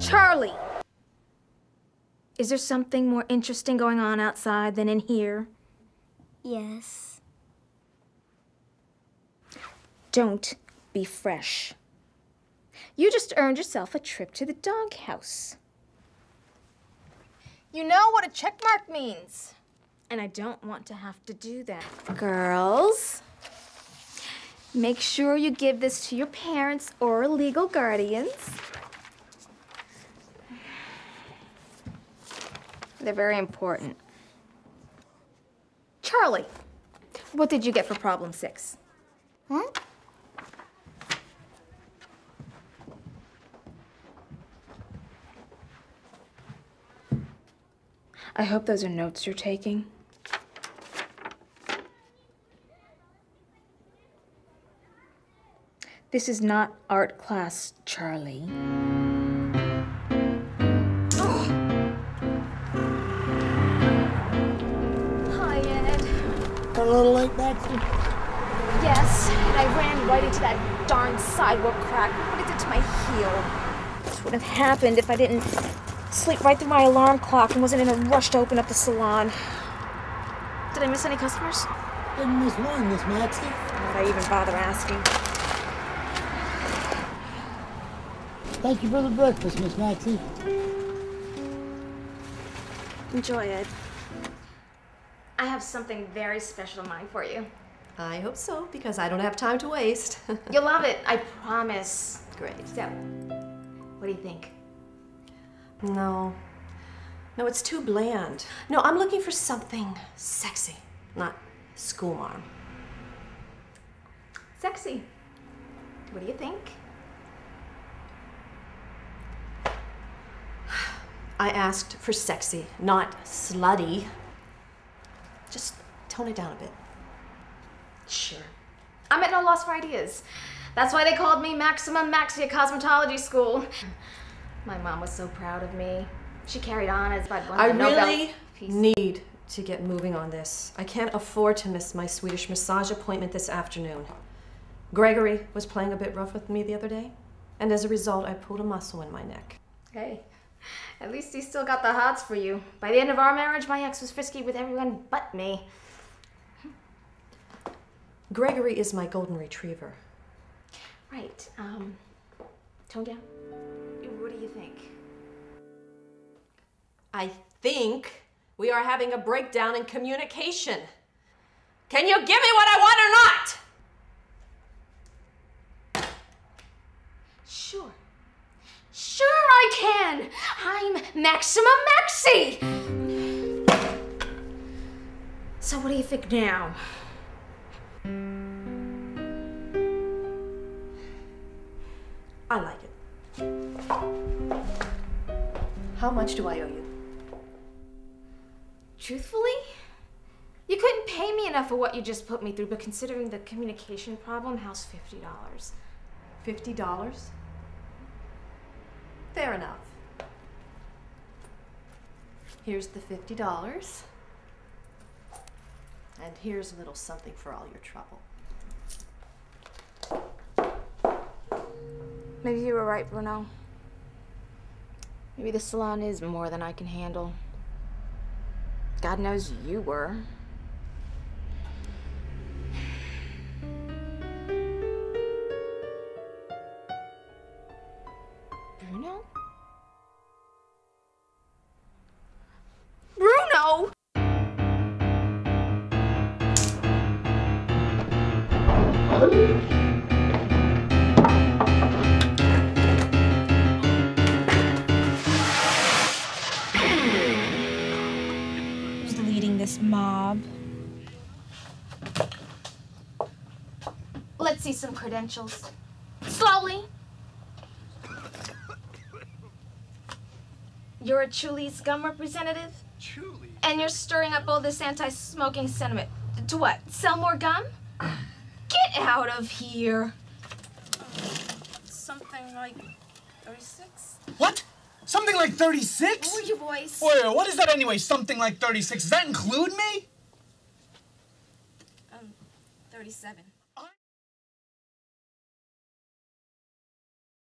Charlie! Is there something more interesting going on outside than in here? Yes. Don't be fresh. You just earned yourself a trip to the doghouse. You know what a check mark means. And I don't want to have to do that. Girls, make sure you give this to your parents or legal guardians. They're very important. Charlie, what did you get for problem six? Huh? I hope those are notes you're taking. This is not art class, Charlie. Little late, Baxter? Yes, and I ran right into that darn sidewalk crack. What it did to my heel. This wouldn't have happened if I didn't sleep right through my alarm clock and wasn't in a rush to open up the salon. Did I miss any customers? Didn't miss one, Miss Maxie. Why'd I even bother asking? Thank you for the breakfast, Miss Maxie. Enjoy it. I have something very special in mind for you. I hope so, because I don't have time to waste. You'll love it, I promise. Great. So, what do you think? No. No, it's too bland. No, I'm looking for something sexy, not school marm. Sexy. What do you think? I asked for sexy, not slutty. Just tone it down a bit. Sure. I'm at no loss for ideas. That's why they called me Maximum Maxi at cosmetology school. My mom was so proud of me. She carried on as I'd won I Nobel really need to get moving on this. I can't afford to miss my Swedish massage appointment this afternoon. Gregory was playing a bit rough with me the other day, and as a result, I pulled a muscle in my neck. Hey, at least he still got the hots for you. By the end of our marriage, my ex was frisky with everyone but me. Gregory is my golden retriever. Right, um, tone down. What do you think? I think we are having a breakdown in communication. Can you give me what I want or not? Sure. Sure I can! I'm Maximum Maxi! So what do you think now? I like it. How much do I owe you? Truthfully? You couldn't pay me enough for what you just put me through, but considering the communication problem, how's $50? Fifty dollars? Fair enough. Here's the fifty dollars. And here's a little something for all your trouble. Maybe you were right, Bruno. Maybe the salon is more than I can handle. God knows you were. Who's leading this mob? Let's see some credentials. Slowly. You're a Chewlie's gum representative? Truly. And you're stirring up all this anti-smoking sentiment. To what? Sell more gum? Get out of here. Something like 36? What? Something like 36? Lower your voice. Wait, wait, what is that anyway? Something like 36. Does that include me? Um, 37.